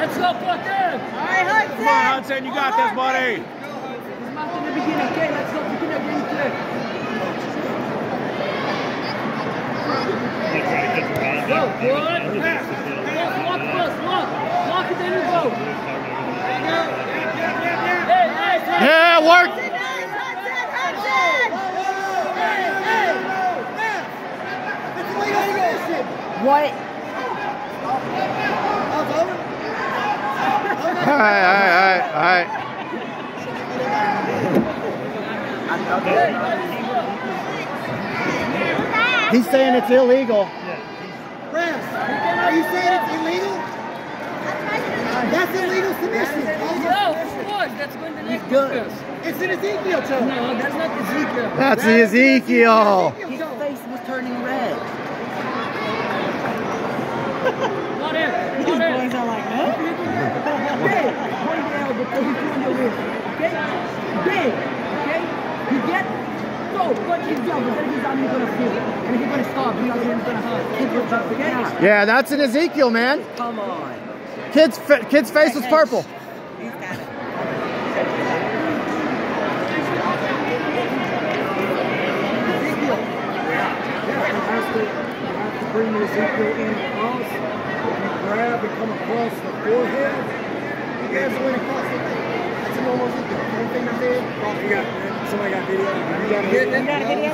Let's go, Porter! Alright, Hudson! Come on, Hudson, you got this, buddy. Let's go. Go, good. Walk, walk first, walk. Walk and then you go. Hey, hey, hey. Yeah, work. Hudson, Hudson, Hudson! What? All right, all right, all right, all right. He's saying it's illegal. Rams, are you saying it's illegal? That's illegal submission. No, of course, that's going to next good. It's an Ezekiel choke. No, that's not Ezekiel. That's the Ezekiel. Ezekiel choke. face was turning red. Not it, These boys are like, huh? Elbow before your. Okay? Big. Okay? You get? Then he's on, you're gonna feel it. And gonna stop, not even gonna? Yeah, that's an Ezekiel, man. Come on. Kid's kid's face was purple. He's got it. Ezekiel. You have to, you have to bring Ezekiel in across and grab and come across the forehead. You guys went across the thing. That's a normal Ezekiel. Anything I did? You got, somebody got video. You got video? You got a video?